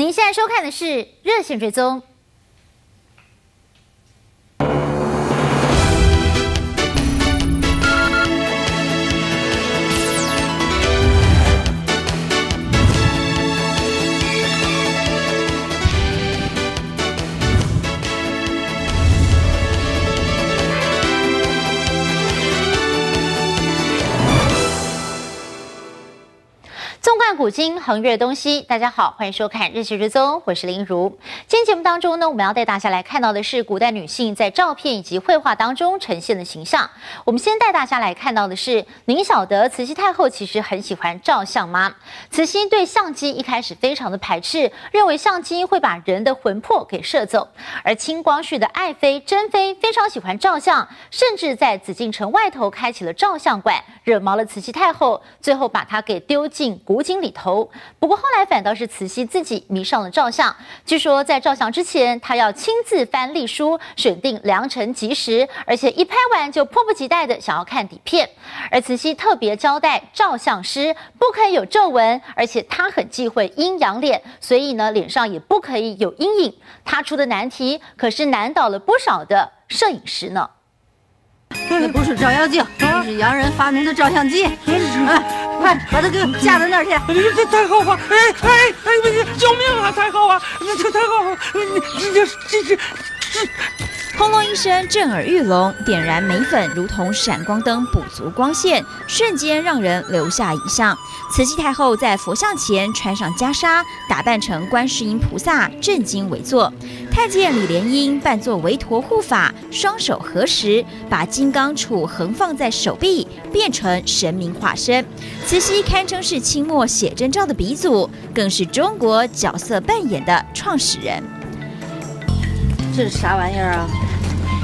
您现在收看的是《热线追踪》。纵贯古今，横越东西。大家好，欢迎收看《日系追踪》，我是林如。今天节目当中呢，我们要带大家来看到的是古代女性在照片以及绘画当中呈现的形象。我们先带大家来看到的是，您晓得慈禧太后其实很喜欢照相吗？慈禧对相机一开始非常的排斥，认为相机会把人的魂魄给摄走。而清光绪的爱妃珍妃非常喜欢照相，甚至在紫禁城外头开启了照相馆，惹毛了慈禧太后，最后把她给丢进。古井里头，不过后来反倒是慈禧自己迷上了照相。据说在照相之前，她要亲自翻历书，选定良辰吉时，而且一拍完就迫不及待的想要看底片。而慈禧特别交代照相师不可以有皱纹，而且她很忌讳阴阳脸，所以呢脸上也不可以有阴影。她出的难题可是难倒了不少的摄影师呢。那不是照妖镜，这是洋人发明的照相机。哎，快把他给架到那儿去！这太后啊！哎哎哎！救命啊！太后啊！这太后，这这这这这。轰隆一声，震耳欲聋，点燃眉粉，如同闪光灯，补足光线，瞬间让人留下影像。慈禧太后在佛像前穿上袈裟，打扮成观世音菩萨，正襟危坐。太监李莲英扮作韦陀护法，双手合十，把金刚杵横放在手臂，变成神明化身。慈禧堪称是清末写真照的鼻祖，更是中国角色扮演的创始人。这是啥玩意儿啊？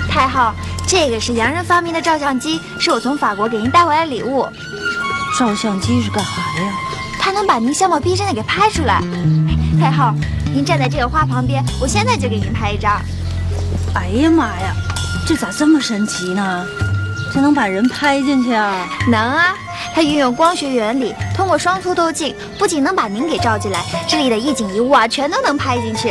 太后，这个是洋人发明的照相机，是我从法国给您带回来的礼物。照相机是干啥的呀？它能把您相貌逼真的给拍出来。太后，您站在这个花旁边，我现在就给您拍一张。哎呀妈呀，这咋这么神奇呢？这能把人拍进去啊？能啊，它运用光学原理，通过双凸透镜，不仅能把您给照进来，这里的一景一物啊，全都能拍进去。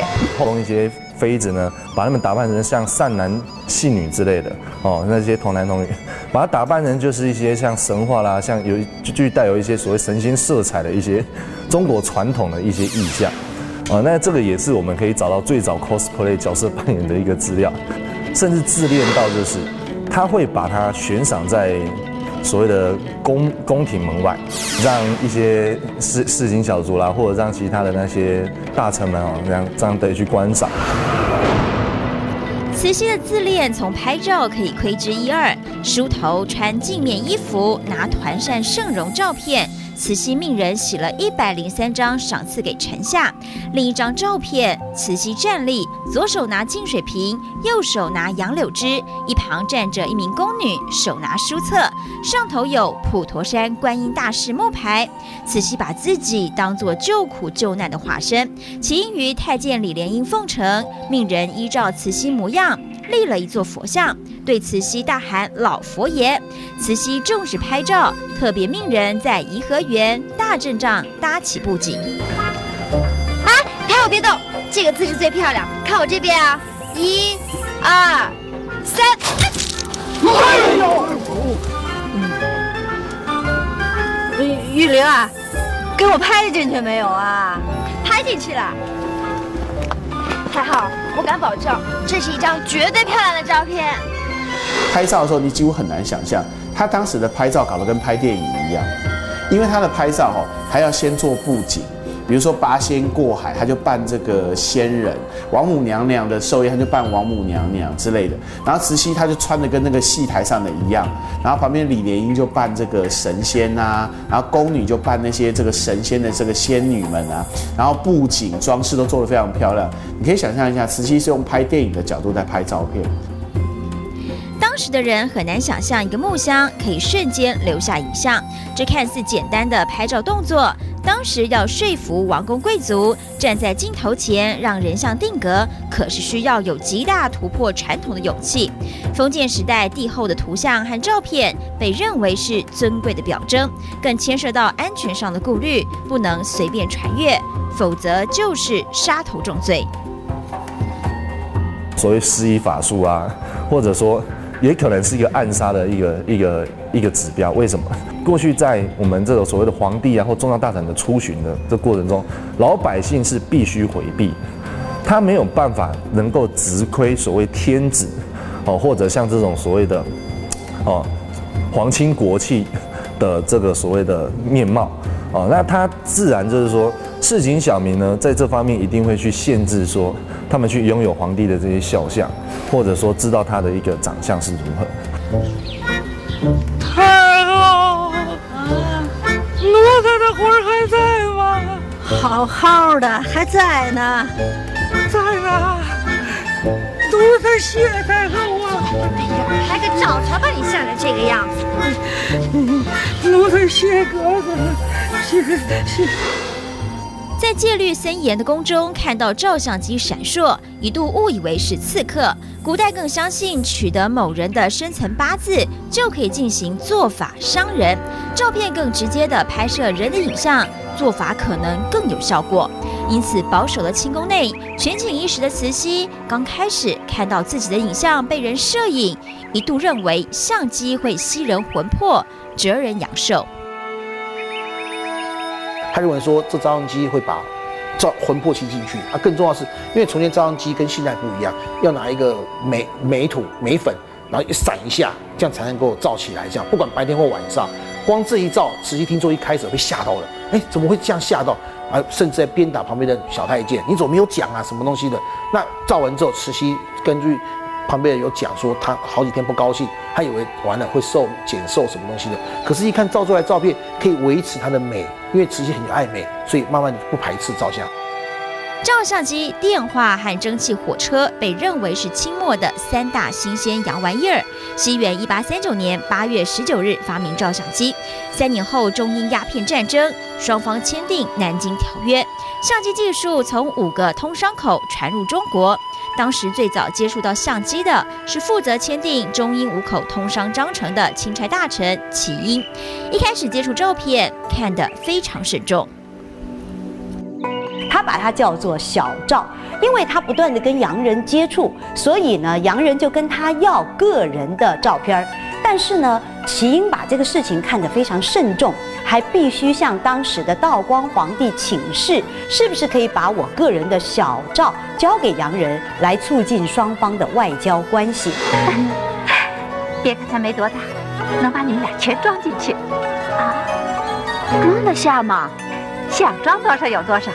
一些妃子呢，把他们打扮成像善男信女之类的哦，那些童男童女，把它打扮成就是一些像神话啦，像有具带有一些所谓神仙色彩的一些中国传统的一些意象，啊，那这个也是我们可以找到最早 cosplay 角色扮演的一个资料，甚至自恋到就是他会把它悬赏在。所谓的宫宫廷门外，让一些市市井小卒啦，或者让其他的那些大臣们哦，这样这样得去观赏。慈禧的自恋从拍照可以窥之一二，梳头、穿镜面衣服、拿团扇盛容照片。慈禧命人洗了一百零三张，赏赐给臣下。另一张照片，慈禧站立，左手拿净水瓶，右手拿杨柳枝，一旁站着一名宫女，手拿书册，上头有普陀山观音大士木牌。慈禧把自己当作救苦救难的化身，起因于太监李莲英奉承，命人依照慈禧模样。立了一座佛像，对慈禧大喊“老佛爷”。慈禧重视拍照，特别命人在颐和园大阵仗搭起布景。别动，这个姿势最漂亮，看我这边啊！一、二、三。哎呦！玉玉玲啊，给我拍进去没有啊？拍进去了。太好，我敢保证，这是一张绝对漂亮的照片。拍照的时候，你几乎很难想象，他当时的拍照搞得跟拍电影一样，因为他的拍照哦，还要先做布景。比如说八仙过海，他就扮这个仙人；王母娘娘的寿宴，他就扮王母娘娘之类的。然后慈禧她就穿的跟那个戏台上的一样，然后旁边李莲英就扮这个神仙啊，然后宫女就扮那些这个神仙的这个仙女们啊，然后布景装饰都做得非常漂亮。你可以想象一下，慈禧是用拍电影的角度在拍照片。当时的人很难想象一个木箱可以瞬间留下影像，这看似简单的拍照动作。当时要说服王公贵族站在镜头前让人像定格，可是需要有极大突破传统的勇气。封建时代帝后的图像和照片被认为是尊贵的表征，更牵涉到安全上的顾虑，不能随便传阅。否则就是杀头重罪。所谓施以法术啊，或者说也可能是一个暗杀的一个一个一个指标。为什么？过去在我们这个所谓的皇帝啊或重要大臣的出巡的这过程中，老百姓是必须回避，他没有办法能够直窥所谓天子，哦，或者像这种所谓的，哦，皇亲国戚的这个所谓的面貌，哦，那他自然就是说市井小民呢，在这方面一定会去限制说。他们去拥有皇帝的这些肖像，或者说知道他的一个长相是如何。好好的，还在呢，在呢。奴才谢太后啊！哎呀，来个找茬把，你吓成这个样子。奴才谢哥哥，谢谢。在戒律森严的宫中看到照相机闪烁，一度误以为是刺客。古代更相信取得某人的生辰八字就可以进行做法伤人。照片更直接的拍摄人的影像，做法可能更有效果。因此，保守的清宫内全景一时的慈禧，刚开始看到自己的影像被人摄影，一度认为相机会吸人魂魄，折人阳寿。他认为说这照相机会把照魂魄吸进去啊，更重要是因为从前照相机跟现在不一样，要拿一个煤煤土煤粉，然后一闪一下，这样才能够照起来。这样不管白天或晚上，光这一照，慈禧听说一开始被吓到了，哎，怎么会这样吓到？啊，甚至在鞭打旁边的小太监，你怎么没有讲啊？什么东西的？那照完之后，慈禧根据。旁边有讲说他好几天不高兴，他以为完了会瘦减瘦什么东西的，可是，一看照出来照片可以维持他的美，因为慈禧很爱美，所以慢慢的不排斥照相。照相机、电话和蒸汽火车被认为是清末的三大新鲜洋玩意儿。西元一八三九年八月十九日发明照相机，三年后中英鸦片战争，双方签订《南京条约》，相机技术从五个通商口传入中国。当时最早接触到相机的是负责签订中英五口通商章程的钦差大臣齐英。一开始接触照片，看得非常慎重。他把它叫做小赵，因为他不断的跟洋人接触，所以呢，洋人就跟他要个人的照片但是呢，齐英把这个事情看得非常慎重。还必须向当时的道光皇帝请示，是不是可以把我个人的小照交给洋人，来促进双方的外交关系？别看它没多大，能把你们俩全装进去啊！装得下吗？想装多少有多少。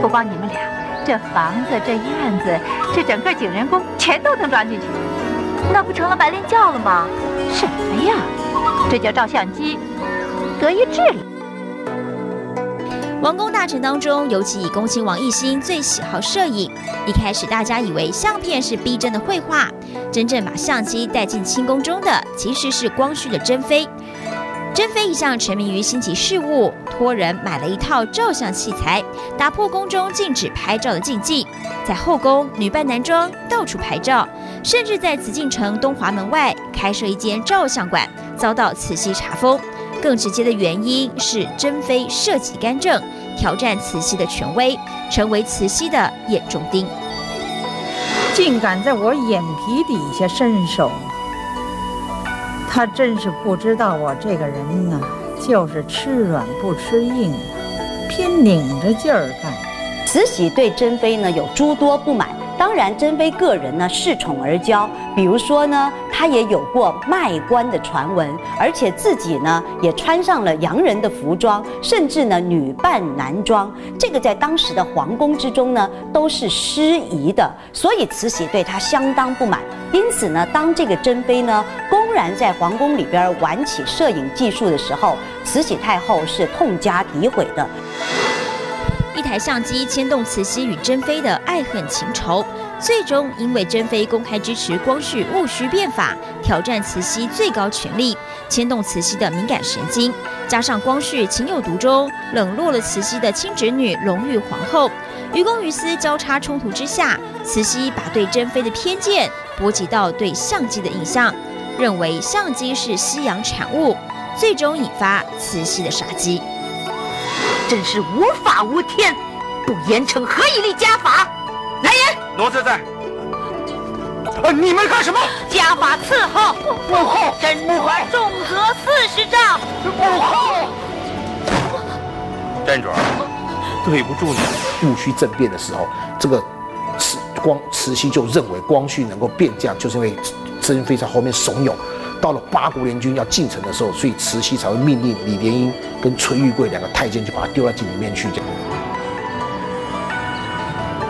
不光你们俩，这房子、这院子、这整个景仁宫，全都能装进去。那不成了白莲教了吗？什么呀？这叫照相机。得一治了。王公大臣当中，尤其以恭亲王奕欣最喜好摄影。一开始大家以为相片是逼真的绘画，真正把相机带进清宫中的，其实是光绪的珍妃。珍妃一向沉迷于新奇事物，托人买了一套照相器材，打破宫中禁止拍照的禁忌，在后宫女扮男装到处拍照，甚至在紫禁城东华门外开设一间照相馆，遭到慈禧查封。更直接的原因是珍妃涉及干政，挑战慈禧的权威，成为慈禧的眼中钉。竟敢在我眼皮底下伸手，他真是不知道我这个人呢，就是吃软不吃硬，偏拧着劲儿干。慈禧对珍妃呢有诸多不满。当然，珍妃个人呢恃宠而骄，比如说呢，她也有过卖官的传闻，而且自己呢也穿上了洋人的服装，甚至呢女扮男装，这个在当时的皇宫之中呢都是失仪的，所以慈禧对她相当不满。因此呢，当这个珍妃呢公然在皇宫里边玩起摄影技术的时候，慈禧太后是痛加诋毁的。一台相机牵动慈禧与珍妃的爱恨情仇，最终因为珍妃公开支持光绪戊戌变法，挑战慈禧最高权力，牵动慈禧的敏感神经。加上光绪情有独钟，冷落了慈禧的亲侄女隆裕皇后，于公于私交叉冲突之下，慈禧把对珍妃的偏见波及到对相机的印象，认为相机是西洋产物，最终引发慈禧的杀机。真是无法无天，不严惩，何以立家法？来人，奴才在。呃，你们干什么？家法伺候。母后，朕重责四十丈。母后，站住！对不住你。戊戌政变的时候，这个慈光慈禧就认为光绪能够变这样，就是因为珍妃在后面怂恿。到了八国联军要进城的时候，所以慈禧才会命令李莲英跟崔玉贵两个太监就把他丢到井里面去。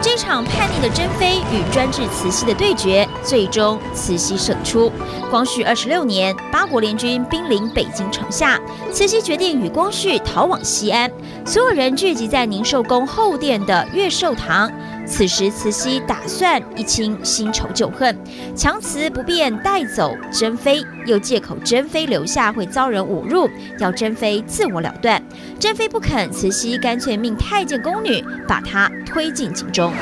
这场叛逆的珍妃与专制慈禧的对决，最终慈禧胜出。光绪二十六年，八国联军兵临北京城下，慈禧决定与光绪逃往西安，所有人聚集在宁寿宫后殿的乐寿堂。此时，慈禧打算一清新仇旧恨，强词不便带走珍妃，又借口珍妃留下会遭人侮辱，要珍妃自我了断。珍妃不肯，慈禧干脆命太监宫女把她推进井中。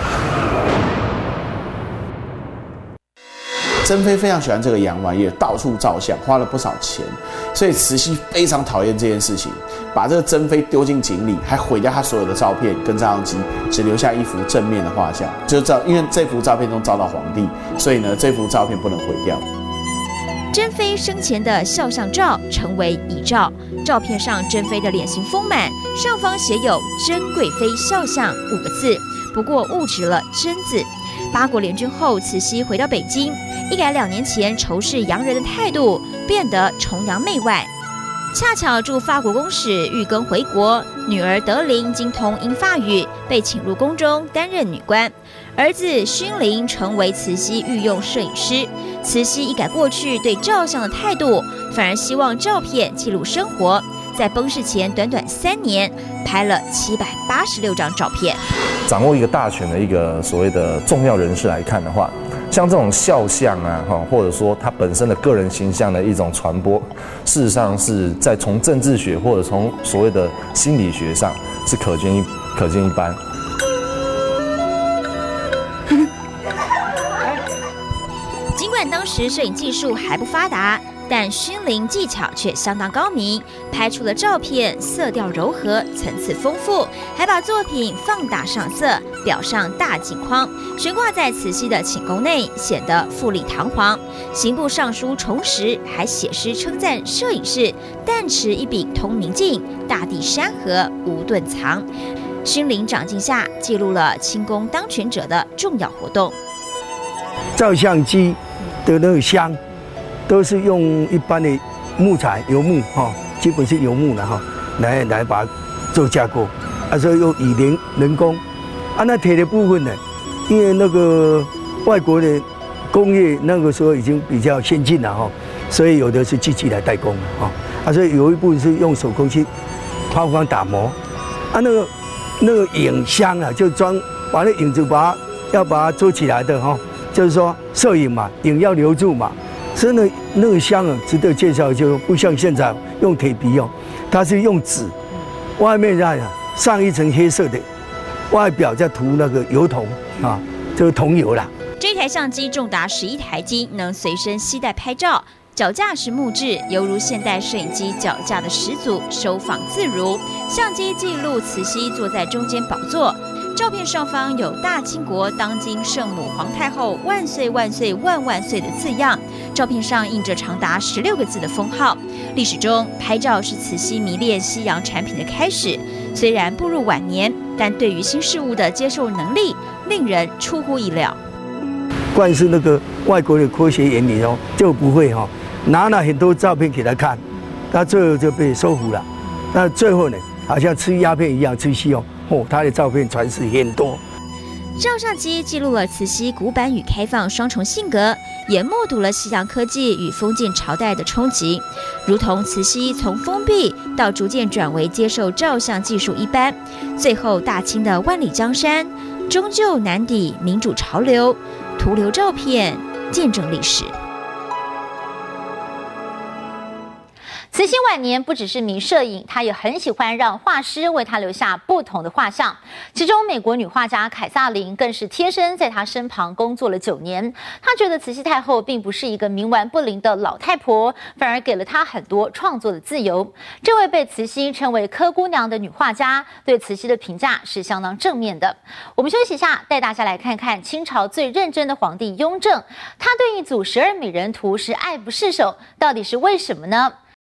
珍妃非常喜欢这个洋玩意，到处照相，花了不少钱，所以慈禧非常讨厌这件事情，把这个珍妃丢进井里，还毁掉她所有的照片跟照相机，只留下一幅正面的画像，就照，因为这幅照片中 照到皇帝，所以呢，这幅照片不能毁掉。珍妃生前的肖像照成为遗照，照片上珍妃的脸型丰满，上方写有“珍贵妃肖像”五个字，不过误植了“珍”字。八国联军后，慈禧回到北京。一改两年前仇视洋人的态度，变得崇洋媚外。恰巧驻法国公使玉庚回国，女儿德龄精通英法语，被请入宫中担任女官。儿子勋林成为慈禧御用摄影师。慈禧一改过去对照相的态度，反而希望照片记录生活。在崩逝前短短三年，拍了七百八十六张照片。掌握一个大权的一个所谓的重要人士来看的话，像这种肖像啊，哈，或者说他本身的个人形象的一种传播，事实上是在从政治学或者从所谓的心理学上是可见一可见一斑。尽管当时摄影技术还不发达。但熏灵技巧却相当高明，拍出的照片色调柔和，层次丰富，还把作品放大上色，裱上大镜框，悬挂在慈禧的寝宫内，显得富丽堂皇。刑部尚书重实还写诗称赞摄影师：“但持一柄通明镜，大地山河无遁藏。”熏灵掌镜下记录了清宫当权者的重要活动。照相机的那个香。都是用一般的木材油木哈，基本是油木的哈，来来把它做加工，啊，所以用以人人工，啊，那铁的部分呢，因为那个外国的工业那个时候已经比较先进了哈，所以有的是机器来代工的哈，啊，所以有一部分是用手工去抛光打磨，啊，那个那个影箱啊，就装把那影子把它要把它做起来的哈，就是说摄影嘛，影要留住嘛。真的那个香啊，值得介绍，就不像现在用铁皮哦，它是用纸，外面这样上一层黑色的，外表再涂那个油铜啊，就是铜油啦。这台相机重达十一台斤，能随身携带拍照，脚架是木质，犹如现代摄影机脚架的始祖，收放自如。相机记录慈禧坐在中间宝座。照片上方有“大清国当今圣母皇太后万岁万岁万万岁”的字样，照片上印着长达十六个字的封号。历史中，拍照是慈禧迷恋西洋产品的开始。虽然步入晚年，但对于新事物的接受能力令人出乎意料。怪是那个外国的科学原理哦，就不会哈，拿了很多照片给他看，他最后就被收服了。那最后呢，好像吃鸦片一样吃西哦。哦，他的照片传世很多。照相机记录了慈禧古板与开放双重性格，也目睹了西洋科技与封建朝代的冲击，如同慈禧从封闭到逐渐转为接受照相技术一般。最后，大清的万里江山终究难抵民主潮流，徒留照片见证历史。慈禧晚年不只是迷摄影，她也很喜欢让画师为她留下不同的画像。其中，美国女画家凯撒琳更是贴身在她身旁工作了九年。她觉得慈禧太后并不是一个冥顽不灵的老太婆，反而给了她很多创作的自由。这位被慈禧称为“柯姑娘”的女画家，对慈禧的评价是相当正面的。我们休息一下，带大家来看看清朝最认真的皇帝雍正，他对一组十二美人图是爱不释手，到底是为什么呢？